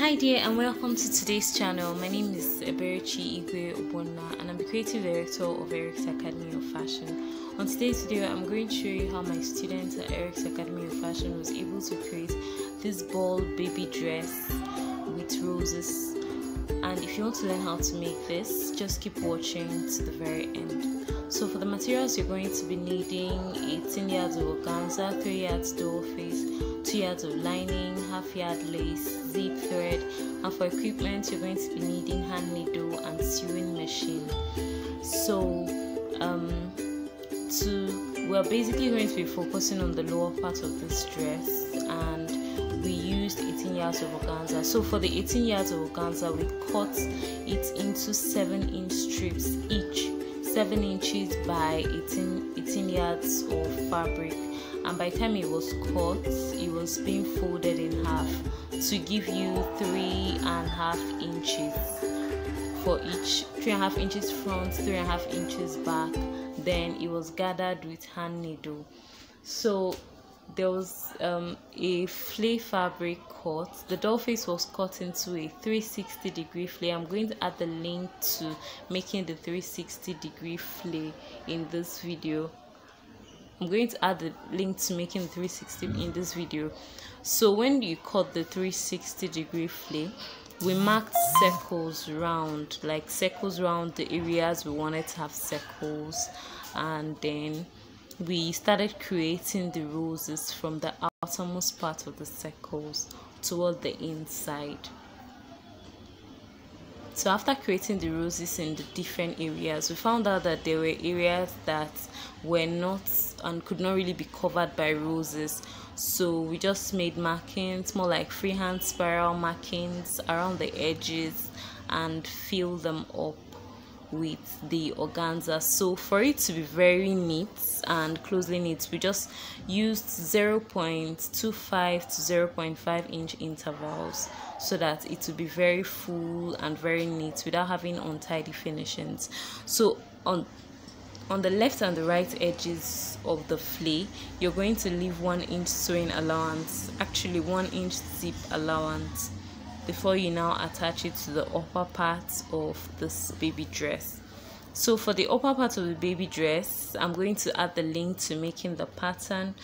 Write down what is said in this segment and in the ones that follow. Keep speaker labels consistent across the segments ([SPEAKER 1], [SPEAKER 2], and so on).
[SPEAKER 1] Hi there and welcome to today's channel. My name is Eberichi Igwe Obonna and I'm the creative director of Erex Academy of Fashion. On today's video, I'm going to show you how my students at Erex Academy of Fashion was able to create this ball baby dress with roses. And if you want to learn how to make this, just keep watching to the very end. So for the materials you're going to be needing 18 yards of organza, 3 yards doll face, 2 yards of lining, half yard lace, zip thread, and for equipment you're going to be needing hand needle and sewing machine. So um, to we're basically going to be focusing on the lower part of this dress and we used 18 yards of organza so for the 18 yards of organza we cut it into 7 inch strips each 7 inches by 18, 18 yards of fabric. And by the time it was cut it was being folded in half to give you three and a half inches. For each three and a half inches front three and a half inches back then it was gathered with hand needle. So there was um, a flay fabric cut. The doll face was cut into a 360 degree flay i'm going to add the link to making the 360 degree flay in this video. I'm going to add the link to making the 360 in this video. So when you cut the 360 degree flay we marked circles round like circles round the areas we wanted to have circles. And then we started creating the roses from the outermost part of the circles toward the inside. So after creating the roses in the different areas we found out that there were areas that were not and could not really be covered by roses. So we just made markings more like freehand spiral markings around the edges and fill them up with the organza. So for it to be very neat and closely knit we just used 0.25 to 0.5 inch intervals so that it will be very full and very neat without having untidy finishings so on on the left and the right edges of the flay you're going to leave one inch sewing allowance actually one inch zip allowance before you now attach it to the upper part of this baby dress. So for the upper part of the baby dress i'm going to add the link to making the pattern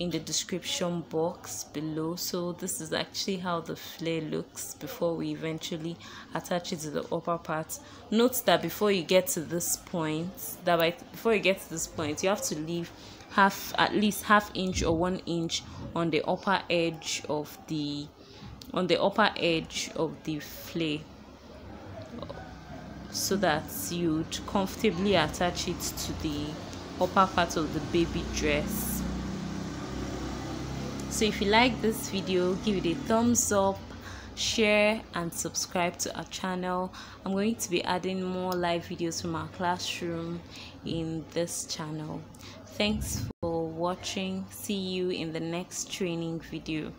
[SPEAKER 1] in the description box below. So this is actually how the flare looks before we eventually attach it to the upper part. Note that before you get to this point that by before you get to this point you have to leave half at least half inch or one inch on the upper edge of the on the upper edge of the flay so that you'd comfortably attach it to the upper part of the baby dress. So if you like this video give it a thumbs up share and subscribe to our channel. I'm going to be adding more live videos from our classroom in this channel. Thanks for watching. See you in the next training video